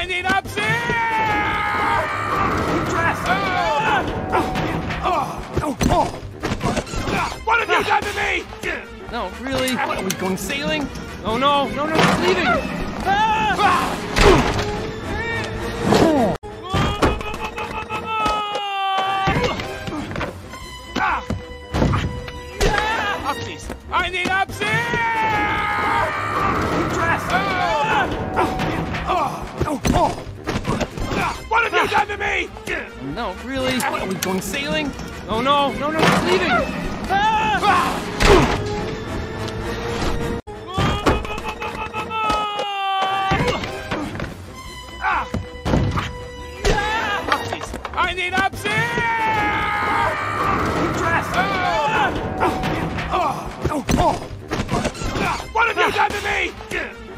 winding up there! What have you done to me? No, really? What, are we going sailing? Oh no, no, no, it's leaving! I need upsies! What have you done to me? No, really? What, are we going sailing? Oh no, no, no, it's leaving! Ah! I need upsies! Dress! What have you done to me?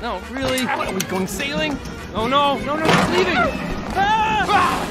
No, really? What, are we going sailing? Oh no, no, no, it's leaving! Ah!